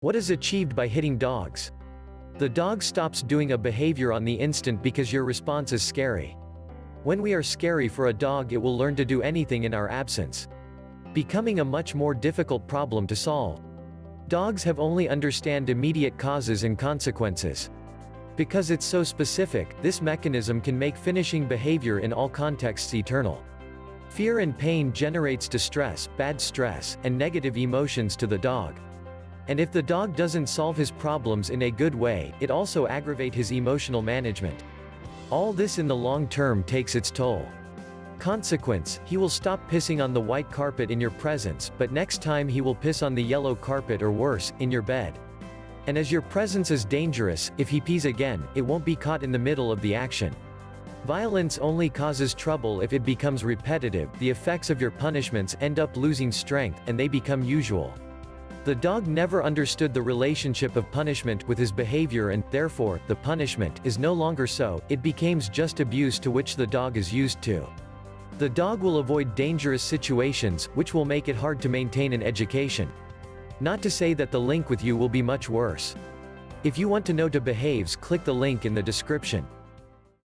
What is achieved by hitting dogs? The dog stops doing a behavior on the instant because your response is scary. When we are scary for a dog it will learn to do anything in our absence. Becoming a much more difficult problem to solve. Dogs have only understand immediate causes and consequences. Because it's so specific, this mechanism can make finishing behavior in all contexts eternal. Fear and pain generates distress, bad stress, and negative emotions to the dog. And if the dog doesn't solve his problems in a good way, it also aggravate his emotional management. All this in the long term takes its toll. Consequence, he will stop pissing on the white carpet in your presence, but next time he will piss on the yellow carpet or worse, in your bed. And as your presence is dangerous, if he pees again, it won't be caught in the middle of the action. Violence only causes trouble if it becomes repetitive, the effects of your punishments end up losing strength, and they become usual. The dog never understood the relationship of punishment with his behavior and, therefore, the punishment is no longer so, it becomes just abuse to which the dog is used to. The dog will avoid dangerous situations, which will make it hard to maintain an education. Not to say that the link with you will be much worse. If you want to know to behaves click the link in the description.